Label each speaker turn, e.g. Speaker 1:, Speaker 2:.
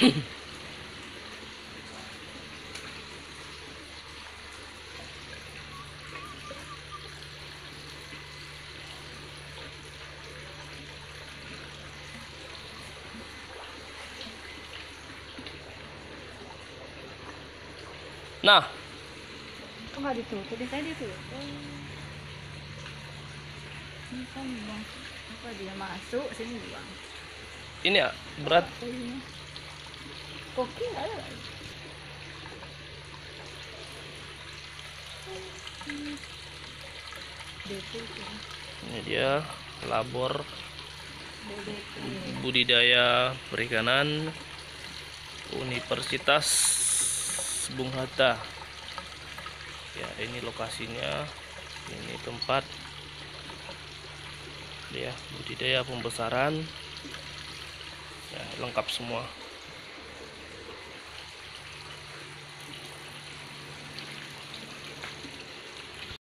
Speaker 1: Nah,
Speaker 2: Kok nggak ditutup? Biasanya ditutup. Ini kan buang apa dia masuk sini buang.
Speaker 1: ini ya berat.
Speaker 2: Ini? Koki nggak ada lagi. DP itu.
Speaker 1: Ini dia labor budidaya perikanan Universitas Bung Hatta. Ya, ini lokasinya. Ini tempat ya budidaya pembesaran. Ya, lengkap semua.